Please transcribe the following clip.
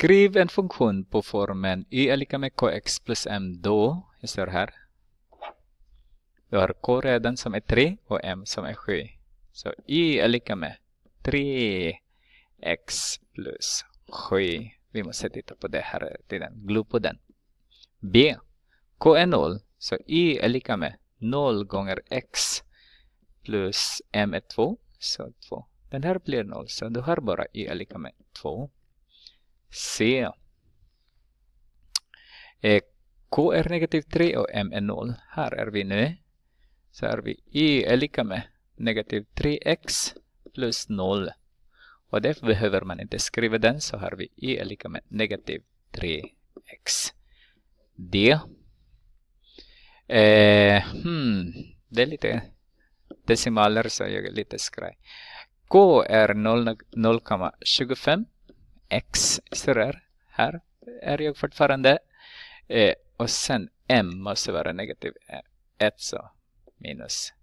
Skriv en funktion på formen y är lika med kx plus m då, jag står här. Du har k redan som är 3 och m som är 7. Så y är lika med 3x plus 7. Vi måste titta på det här tiden. Glo på den. B. K är 0. Så y är lika med 0 gånger x plus m är 2. Så 2. Den här blir 0. Så du har bara y är lika med 2. C. Eh, K är negativ 3 och M är 0. Här är vi nu. Så är vi Y är lika med negativ 3x plus 0. Och därför behöver man inte skriva den. Så har vi Y är lika med negativ 3x. D. Eh, hmm, det är lite decimaler så jag är lite skraj. K är 0,25 x istället. Här är jag fortfarande. Eh, och sen m måste vara negativ eh, 1 så minus 1.